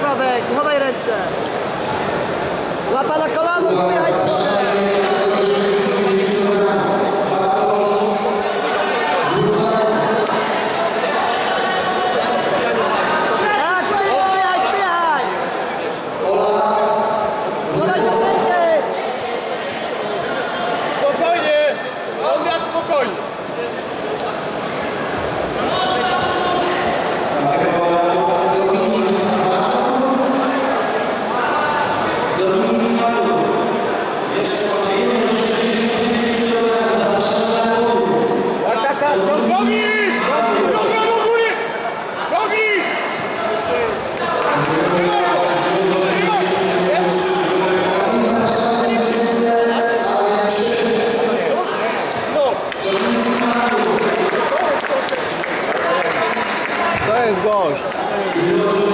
Sławek, chowaj ręce. Łapa na kolano, spychaj głowę. Tak, spychaj, spychaj. Chowaj do ręki. Spokojnie! Obiad spokojnie! Ataka! Nogi! Nogi do góry! Nogi! Jest gość.